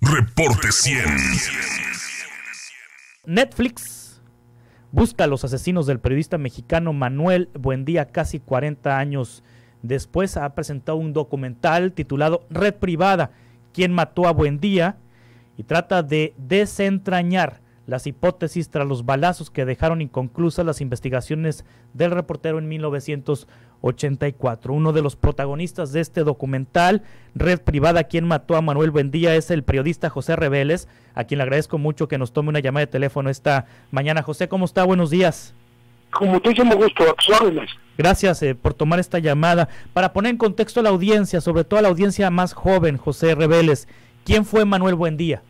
Reporte 100. Netflix busca a los asesinos del periodista mexicano Manuel Buendía casi 40 años después. Ha presentado un documental titulado Red Privada, ¿Quién mató a Buendía? y trata de desentrañar las hipótesis tras los balazos que dejaron inconclusas las investigaciones del reportero en 1984. Uno de los protagonistas de este documental, Red Privada, quien mató a Manuel Buendía, es el periodista José Reveles, a quien le agradezco mucho que nos tome una llamada de teléfono esta mañana. José, ¿cómo está? Buenos días. Con muchísimo gusto, a Gracias eh, por tomar esta llamada. Para poner en contexto a la audiencia, sobre todo a la audiencia más joven, José Reveles, ¿quién fue Manuel Buendía?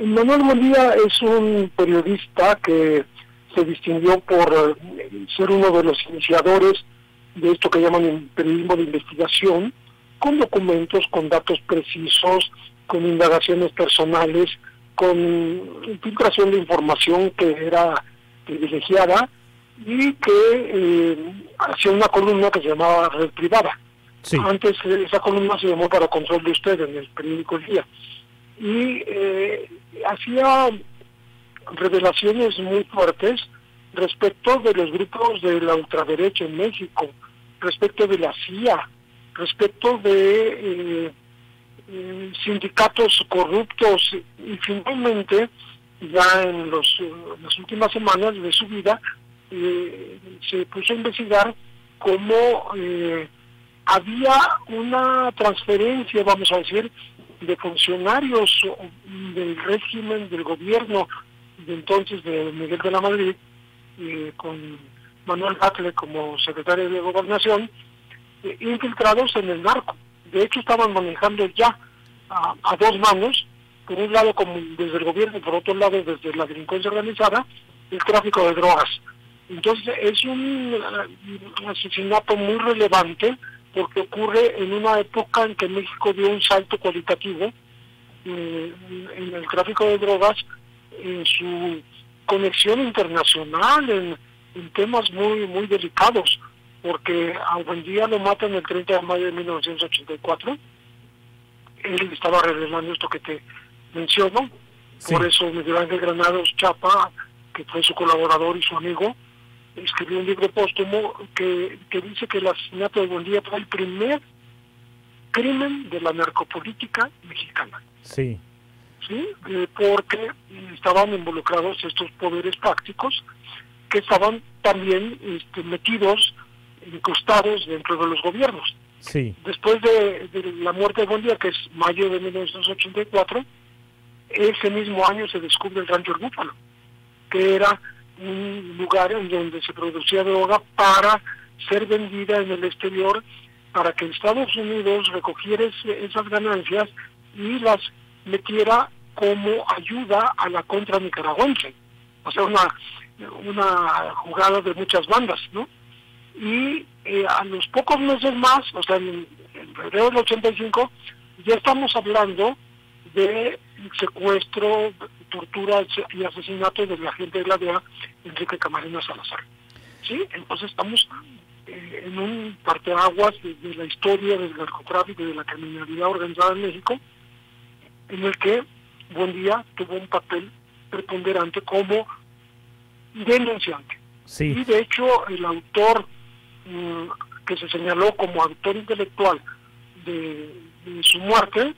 Manuel Buendía es un periodista que se distinguió por eh, ser uno de los iniciadores de esto que llaman el periodismo de investigación, con documentos, con datos precisos, con indagaciones personales, con filtración de información que era privilegiada y que eh, hacía una columna que se llamaba Red Privada. Antes esa columna se llamó Para Control de Usted en el periódico El Día. Y eh, hacía revelaciones muy fuertes respecto de los grupos de la ultraderecha en México, respecto de la CIA, respecto de eh, eh, sindicatos corruptos y finalmente ya en los, las últimas semanas de su vida eh, se puso a investigar cómo había una transferencia, vamos a decir, de funcionarios del régimen del gobierno de entonces de Miguel de la Madrid, eh, con Manuel Bacle como secretario de Gobernación, eh, infiltrados en el narco. De hecho, estaban manejando ya a, dos manos, por un lado como desde el gobierno por otro lado desde la delincuencia organizada, el tráfico de drogas. Entonces es un asesinato muy relevante porque ocurre en una época en que México dio un salto cualitativo eh, en el tráfico de drogas, en su conexión internacional, en, temas muy muy delicados, porque a buen día lo matan el 30 de mayo de 1984. Él estaba revelando esto que te menciono, por eso Miguel Ángel Granados Chapa, que fue su colaborador y su amigo, escribió un libro póstumo que, dice que el asesinato de Buendía fue el primer crimen de la narcopolítica mexicana. Sí. Sí, eh, porque estaban involucrados estos poderes prácticos que estaban también este, metidos, incrustados dentro de los gobiernos. Sí. Después de, de la muerte de Buendía, que es mayo de 1984, ese mismo año se descubre el rancho El Búfalo, que era un lugar en donde se producía droga para ser vendida en el exterior, para que Estados Unidos recogiera esas ganancias y las metiera como ayuda a la contra nicaragüense. O sea, una, una jugada de muchas bandas, ¿no? Y eh, a los pocos meses más, o sea, en, en febrero del 85, ya estamos hablando de secuestro, tortura y asesinato del agente de la DEA, Enrique Camarena Salazar. ¿Sí? Entonces estamos eh, en un parteaguas de, de la historia del narcotráfico y de la criminalidad organizada en México, en el que Buen Día tuvo un papel preponderante como denunciante. Y de hecho el autor mm, que se señaló como autor intelectual de su muerte,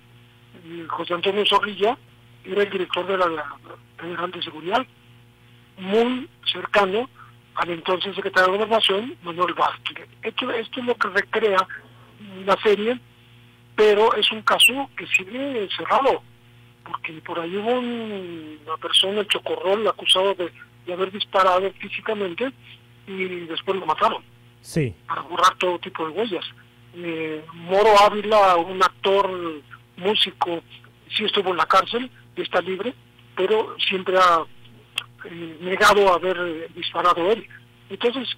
José Antonio Zorrilla era el director de la, General de Seguridad, muy cercano al entonces secretario de Gobernación, Manuel Vázquez. Esto, esto es lo que recrea la serie, pero es un caso que sigue cerrado, porque por ahí hubo una persona, el Chocorrol, acusado de, haber disparado físicamente y después lo mataron. Sí. Para borrar todo tipo de huellas. Eh, Moro Ávila, un actor músico, sí estuvo en la cárcel y está libre, pero siempre ha eh, negado haber disparado él. Entonces,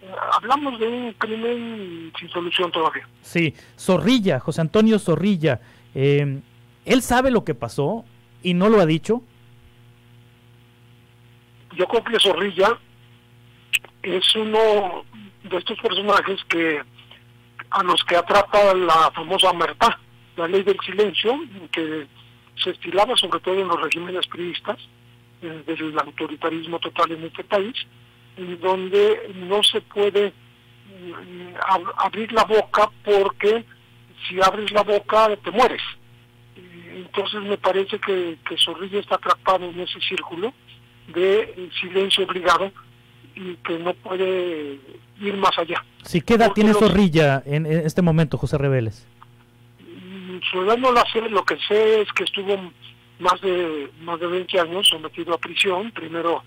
eh, hablamos de un crimen sin solución todavía. Sí, Zorrilla, José Antonio Zorrilla, eh, ¿él sabe lo que pasó y no lo ha dicho? Yo creo que Zorrilla es uno de estos personajes que a los que atrapa la famosa Mertá la ley del silencio, que se estilaba sobre todo en los regímenes priistas, eh, del autoritarismo total en este país, donde no se puede mm, abrir la boca porque si abres la boca te mueres. Entonces me parece que, que Zorrilla está atrapado en ese círculo de silencio obligado y que no puede ir más allá. Sí, ¿qué edad tiene Zorrilla en, este momento, José Reveles? Mm, su edad no la sé, lo que sé es que estuvo más de más de 20 años sometido a prisión, primero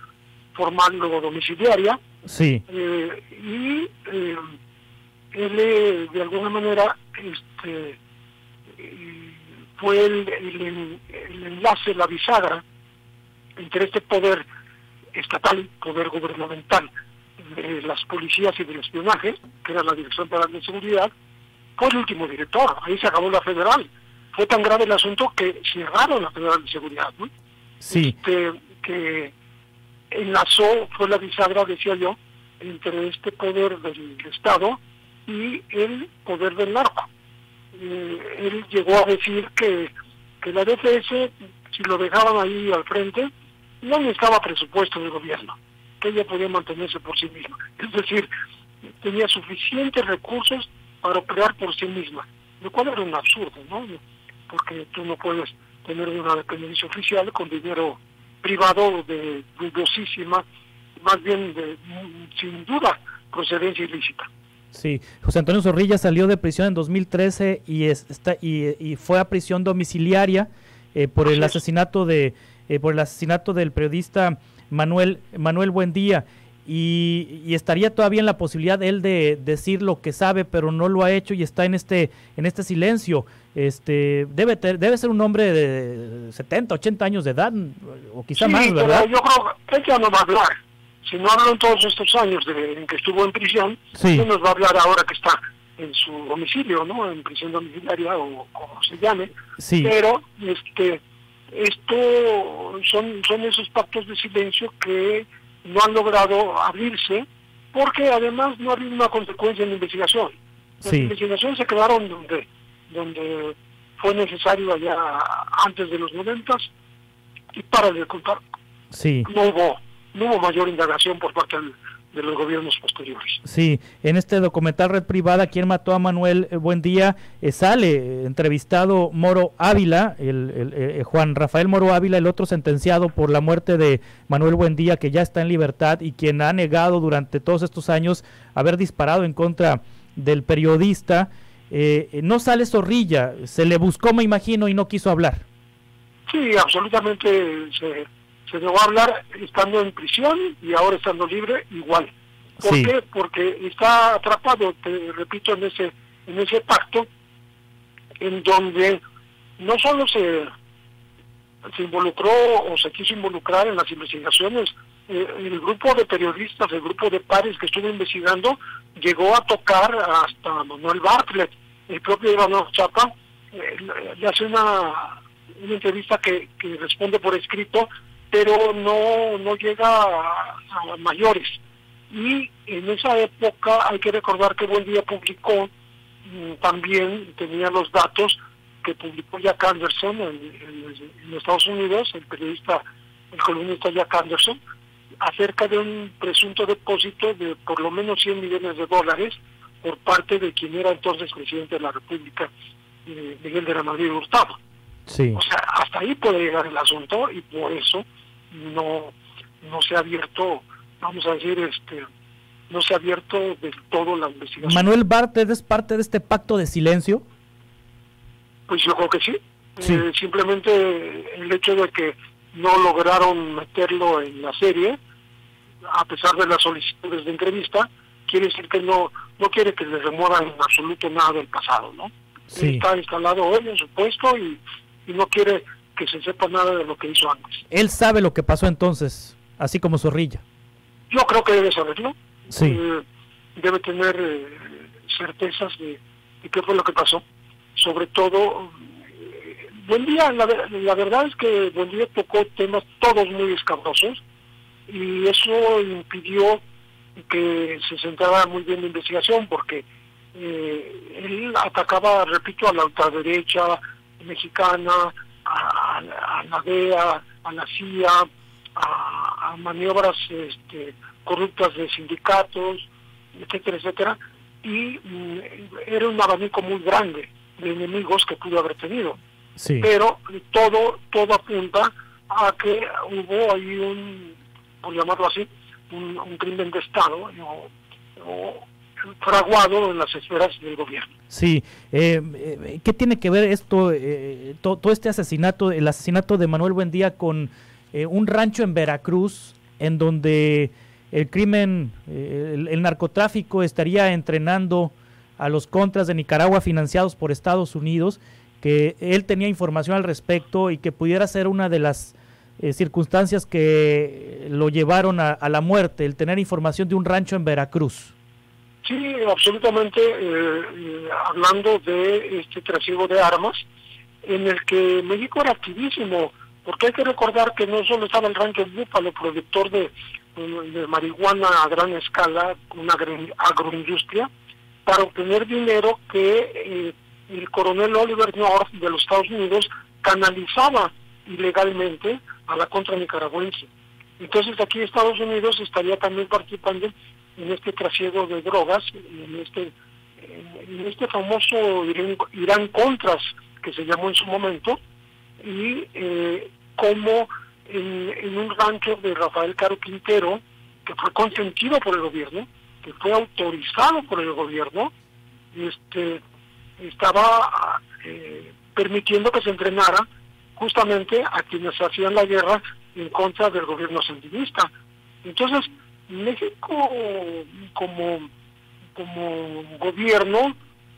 formal, luego domiciliaria. Sí. Eh, y eh, él, eh, de alguna manera, este, fue el, el, enlace, la bisagra entre este poder estatal, poder gubernamental, de las policías y del espionaje, que era la Dirección Federal de Seguridad, fue el último director, ahí se acabó la federal. Fue tan grave el asunto que cerraron la Federal de Seguridad, ¿no? Sí. Este, que enlazó, fue la bisagra, decía yo, entre este poder del Estado y el poder del narco. Eh, él llegó a decir que, que la DFS, si lo dejaban ahí al frente, no necesitaba presupuesto del gobierno, que ella podía mantenerse por sí misma. Es decir, tenía suficientes recursos para operar por sí misma, lo cual era un absurdo, ¿no? Porque tú no puedes tener una dependencia oficial con dinero privado de dudosísima, más bien de, sin duda, procedencia ilícita. Sí, José Antonio Zorrilla salió de prisión en 2013 y, está, y, fue a prisión domiciliaria eh, por el asesinato de eh, por el asesinato del periodista Manuel Manuel Buendía. Y, y, estaría todavía en la posibilidad él de decir lo que sabe pero no lo ha hecho y está en este en este silencio. Este debe debe ser un hombre de 70 80 años de edad o quizá más verdad yo creo que ella no va a hablar. Si no habló en todos estos años de, en que estuvo en prisión no nos va a hablar ahora que está en su domicilio no en prisión domiciliaria o como se llame. Sí. pero este esto son, son esos pactos de silencio que no han logrado abrirse porque además no ha habido una consecuencia en la investigación. Las investigaciones se quedaron donde, donde fue necesario allá antes de los noventas y para de contar. Sí. No hubo, no hubo mayor indagación por parte del, de los gobiernos posteriores. Sí, en este documental Red Privada, ¿Quién mató a Manuel eh, Buendía? Eh, sale eh, entrevistado Moro Ávila, el, Juan Rafael Moro Ávila, el otro sentenciado por la muerte de Manuel Buendía, que ya está en libertad y quien ha negado durante todos estos años haber disparado en contra del periodista. no sale Zorrilla, se le buscó, me imagino, y no quiso hablar. Sí, absolutamente se se dejó hablar estando en prisión y ahora estando libre igual. ¿Por qué? Porque está atrapado, te repito, en ese en ese pacto en donde no solo se se involucró o se quiso involucrar en las investigaciones, eh, el grupo de periodistas, el grupo de pares que estuvo investigando, llegó a tocar hasta Manuel Bartlett, el propio Iván Chapa, eh, le hace una, una entrevista que, que responde por escrito pero no, no llega a, mayores. Y en esa época hay que recordar que Buen Día publicó mm, también, tenía los datos que publicó Jack Anderson en, Estados Unidos, el periodista, el columnista Jack Anderson, acerca de un presunto depósito de por lo menos 100 millones de dólares por parte de quien era entonces presidente de la República, eh, Miguel de la Madrid Hurtado. Sí. O sea, hasta ahí puede llegar el asunto y por eso no, no se ha abierto, vamos a decir, este no se ha abierto del todo la investigación. Manuel Bartlett es parte de este pacto de silencio. Pues yo creo que sí. Eh, simplemente el hecho de que no lograron meterlo en la serie, a pesar de las solicitudes de entrevista, quiere decir que no no quiere que le remuevan en absoluto nada del pasado, ¿no? Está instalado hoy en su puesto y, y no quiere que se sepa nada de lo que hizo antes. Él sabe lo que pasó entonces, así como Zorrilla. Yo creo que debe saberlo. Sí. Eh, debe tener eh, certezas de, qué fue lo que pasó. Sobre todo, eh, Buen Día, la, la, verdad es que Buen Día tocó temas todos muy escabrosos y eso impidió que se centrara muy bien la investigación porque él atacaba, repito, a la ultraderecha mexicana, a, la DEA, a la CIA, a, maniobras este, corruptas de sindicatos, etcétera, etcétera, y mm, era un abanico muy grande de enemigos que pudo haber tenido. Pero todo, todo apunta a que hubo ahí un, por llamarlo así, un, crimen de Estado o, fraguado en las esferas del gobierno. Sí, eh, eh, ¿qué tiene que ver esto, eh, todo este asesinato, el asesinato de Manuel Buendía con un rancho en Veracruz, en donde el crimen, el, narcotráfico estaría entrenando a los contras de Nicaragua financiados por Estados Unidos, que él tenía información al respecto y que pudiera ser una de las circunstancias que lo llevaron a, la muerte, el tener información de un rancho en Veracruz. Sí, absolutamente, eh, hablando de este trasiego de armas, en el que México era activísimo, porque hay que recordar que no solo estaba el rancho Búfalo, productor de, marihuana a gran escala, una agroindustria, para obtener dinero que eh, el coronel Oliver North de los Estados Unidos canalizaba ilegalmente a la contra nicaragüense. Entonces aquí Estados Unidos estaría también participando en este trasiego de drogas, en este, en este famoso Irán, Contras que se llamó en su momento, y eh, como en, un rancho de Rafael Caro Quintero, que fue consentido por el gobierno, que fue autorizado por el gobierno, este estaba eh, permitiendo que se entrenara justamente a quienes hacían la guerra en contra del gobierno sandinista. Entonces, México como, como gobierno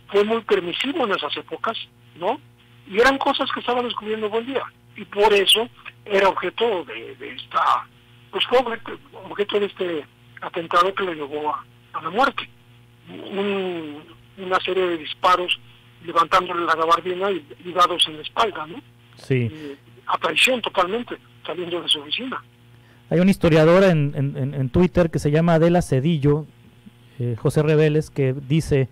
fue muy permisivo en esas épocas, ¿no? Y eran cosas que estaban descubriendo buen día. Y por eso era objeto de, esta, pues fue objeto, de este atentado que le llevó a, la muerte. una serie de disparos levantándole la gabardina y, dados en la espalda, ¿no? Sí. a traición totalmente, saliendo de su oficina. Hay un historiador en, en, Twitter que se llama Adela Cedillo, eh, José Reveles, que dice,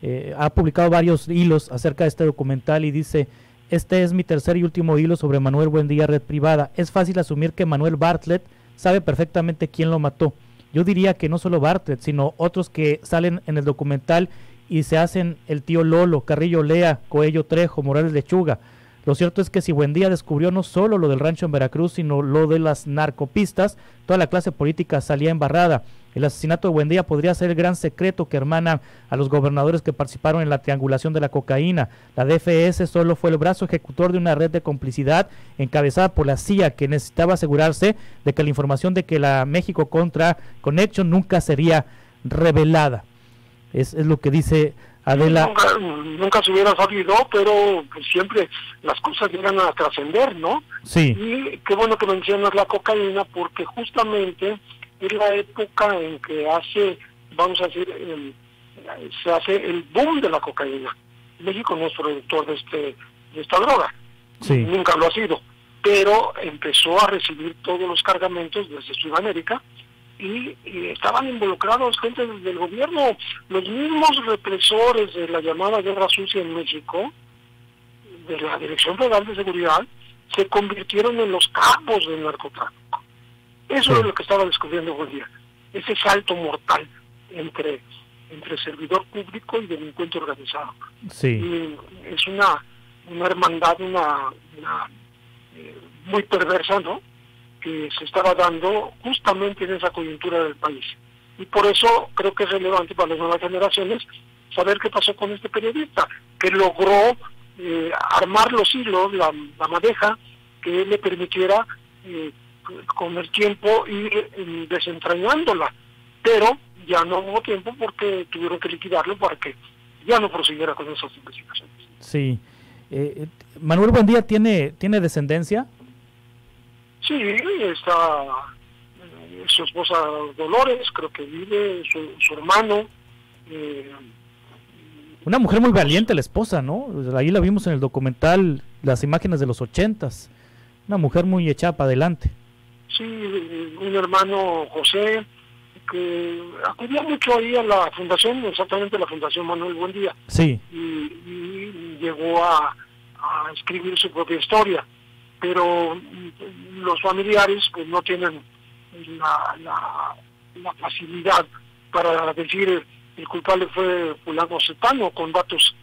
eh, ha publicado varios hilos acerca de este documental y dice, este es mi tercer y último hilo sobre Manuel Buendía Red Privada. Es fácil asumir que Manuel Bartlett sabe perfectamente quién lo mató. Yo diría que no solo Bartlett, sino otros que salen en el documental y se hacen el tío Lolo, Carrillo Lea, Coello Trejo, Morales Lechuga. Lo cierto es que si Buendía descubrió no solo lo del rancho en Veracruz, sino lo de las narcopistas, toda la clase política salía embarrada. El asesinato de Buendía podría ser el gran secreto que hermana a los gobernadores que participaron en la triangulación de la cocaína. La DFS solo fue el brazo ejecutor de una red de complicidad encabezada por la CIA que necesitaba asegurarse de que la información de que la México contra Connection nunca sería revelada. Es, es lo que dice Adela. Nunca, se hubiera sabido, pero pues, siempre las cosas llegan a trascender, ¿no? Sí. Y qué bueno que mencionas la cocaína, porque justamente es la época en que hace, vamos a decir, se hace el boom de la cocaína. México no es productor de, este, de esta droga, sí. nunca lo ha sido, pero empezó a recibir todos los cargamentos desde Sudamérica y, estaban involucrados gente del gobierno, los mismos represores de la llamada guerra sucia en México, de la Dirección Federal de Seguridad, se convirtieron en los capos del narcotráfico. Eso es lo que estaba descubriendo hoy día, ese salto mortal entre entre servidor público y delincuente organizado. Sí. es una, una hermandad, una, eh, muy perversa, ¿no? Que se estaba dando justamente en esa coyuntura del país. Y por eso creo que es relevante para las nuevas generaciones saber qué pasó con este periodista, que logró eh, armar los hilos, la, madeja que le permitiera eh, con el tiempo ir eh, desentrañándola. Pero ya no hubo tiempo porque tuvieron que liquidarlo para que ya no prosiguiera con esas investigaciones. Sí. Manuel Buendía tiene, tiene descendencia. Sí, está eh, su esposa Dolores, creo que vive, su, hermano. Eh, Una mujer muy valiente la esposa, ¿no? Ahí la vimos en el documental, las imágenes de los ochentas. Una mujer muy echada para adelante. Sí, un hermano José, que acudía mucho ahí a la fundación, exactamente la fundación Manuel Buendía. Sí. Y, y llegó a, a escribir su propia historia pero los familiares pues no tienen la, la, facilidad para decir el culpable fue fulano cetano con datos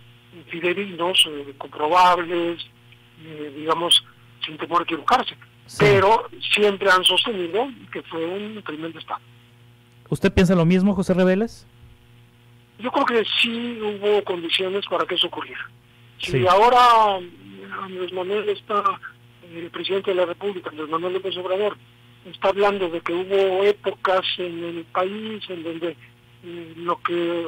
fidedignos, eh, comprobables, eh, digamos, sin temor a equivocarse. Pero siempre han sostenido que fue un crimen de Estado. ¿Usted piensa lo mismo, José Reveles? Yo creo que sí hubo condiciones para que eso ocurriera. Si ahora Andrés Manuel está, el presidente de la República, Andrés Manuel López Obrador, está hablando de que hubo épocas en el país en donde eh, lo que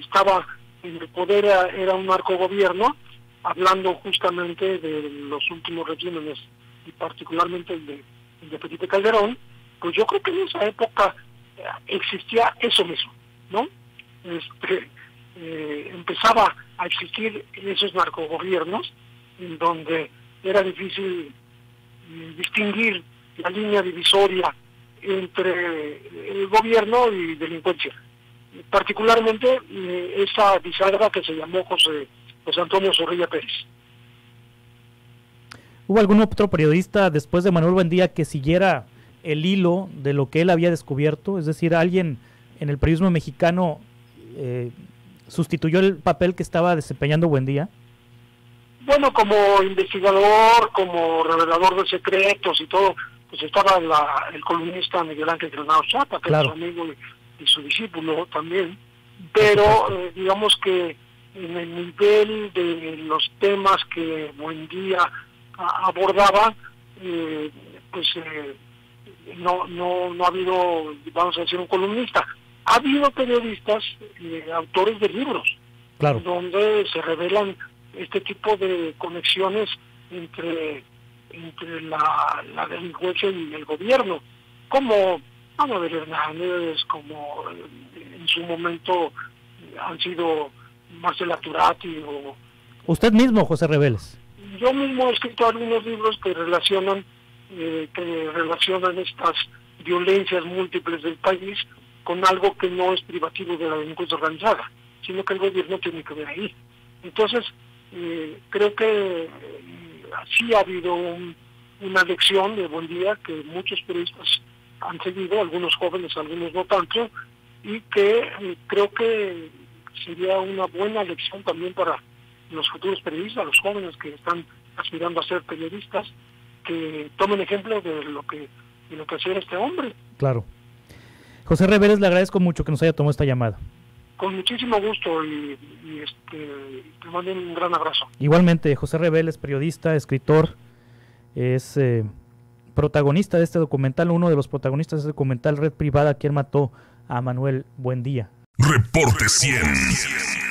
estaba en el poder era, un narcogobierno, hablando justamente de los últimos regímenes y particularmente el de, el de Felipe Calderón, pues yo creo que en esa época eh, existía eso mismo, ¿no? Este, eh, empezaba a existir esos narcogobiernos en donde era difícil eh, distinguir la línea divisoria entre el gobierno y delincuencia. Particularmente eh, esa bisagra que se llamó José, José Antonio Zorrilla Pérez. ¿Hubo algún otro periodista después de Manuel Buendía que siguiera el hilo de lo que él había descubierto? Es decir, alguien en el periodismo mexicano eh, sustituyó el papel que estaba desempeñando Buendía. Bueno, como investigador, como revelador de secretos y todo, pues estaba el columnista Miguel Ángel Granado Chapa, que es su amigo y, su discípulo también, pero eh, digamos que en el nivel de los temas que Buendía abordaba, eh, pues eh, no, no, no ha habido, vamos a decir, un columnista. Ha habido periodistas, eh, autores de libros, donde se revelan este tipo de conexiones entre, entre la, la delincuencia y el gobierno, como Anabel Hernández, como en su momento han sido Marcela Turati o... Usted mismo, José Reveles yo mismo he escrito algunos libros que relacionan eh, que relacionan estas violencias múltiples del país con algo que no es privativo de la delincuencia organizada, sino que el gobierno tiene que ver ahí. Entonces, eh, creo que eh, sí ha habido una lección de buen día que muchos periodistas han seguido, algunos jóvenes, algunos no tanto, y que creo que sería una buena lección también para los futuros periodistas, los jóvenes que están aspirando a ser periodistas, que tomen ejemplo de lo que de lo que hacía este hombre. Claro. José Reveres, le agradezco mucho que nos haya tomado esta llamada. Con muchísimo gusto y, este, te mando un gran abrazo. Igualmente, José Reveles, periodista, escritor, es eh, protagonista de este documental, uno de los protagonistas de este documental Red Privada, quien mató a Manuel Buendía. Reporte 100.